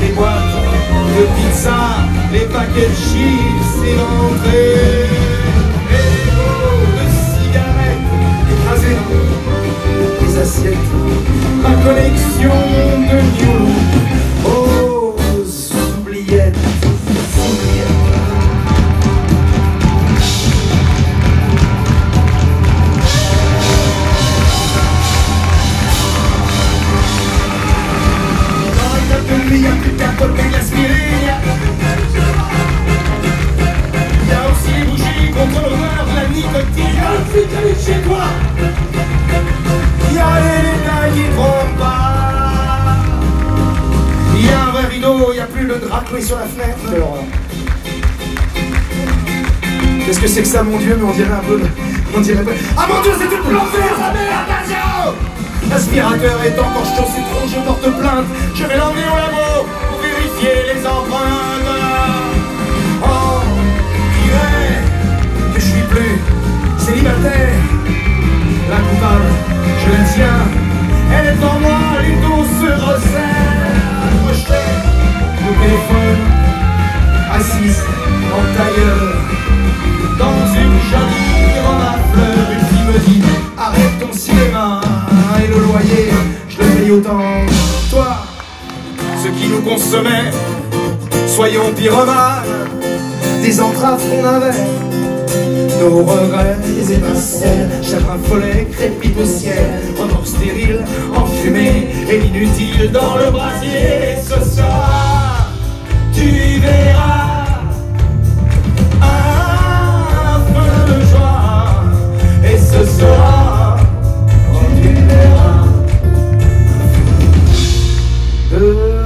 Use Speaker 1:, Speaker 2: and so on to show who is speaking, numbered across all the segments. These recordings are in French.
Speaker 1: les boîtes de pizza, les paquets de chips et l'entrée. La carte de vie, y'a aussi les bougies contre de la nicotine. Y'a le flic chez toi. Y'a les détails qui trompent pas. Y'a un vrai rideau, y'a plus le drap cloué sur la fenêtre. Qu'est-ce que c'est que ça, mon Dieu? Mais on dirait un peu. On dirait. Ah mon Dieu, c'est une l'enfer, sa mère, attention L'aspirateur est encore chaud, c'est trop, je porte plainte. Je vais l'emmener au labo pour vérifier les empreintes. Oh, dirait que je suis plus célibataire. La coupable, je la tiens. Toi, ce qui nous consommait, soyons pyromanes, des entraves qu'on avait. Nos regrets, les étincelles, chagrin follet, crépite au ciel, remords stérile, enfumé et inutile dans le brasier. Ce soir, un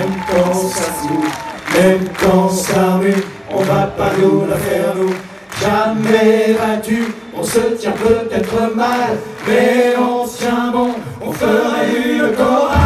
Speaker 1: même quand ça se même quand ça mue, on va pas nous la faire nous. Jamais battu, on se tient peut-être mal, mais on tient bon, on ferait une chorale.